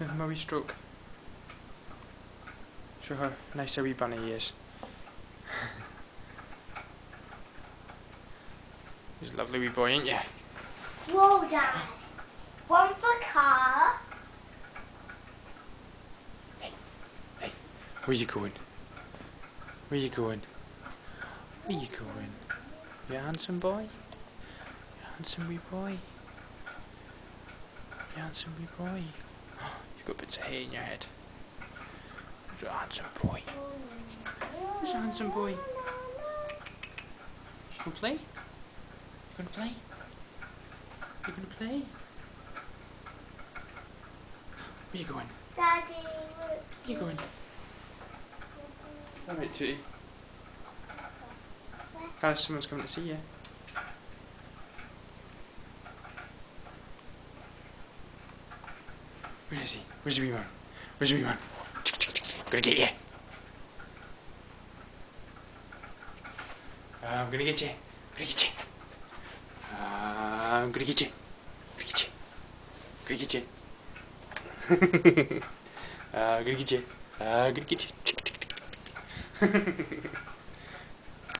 Murray stroke. Show how nice a wee bunny he is. He's a lovely wee boy, ain't you? Whoa, Dad. One for car. Hey, hey, where you going? Where you going? Where you going? You handsome boy? You handsome wee boy? You handsome wee boy? You got bits of hair in your head. You're a handsome boy. Who's a handsome boy? You gonna play? You gonna play? You gonna play? Where you going? Daddy. Where you going? Alright, Tootie. Guys, someone's coming to see you. Where is he? Where's your wee man? Where's your wee man? Gonna get you. Uh, I'm gonna get you. Gonna get you. Uh, I'm gonna get you. Gonna get you. Gonna get you. uh, gonna get you. Uh, gonna get you.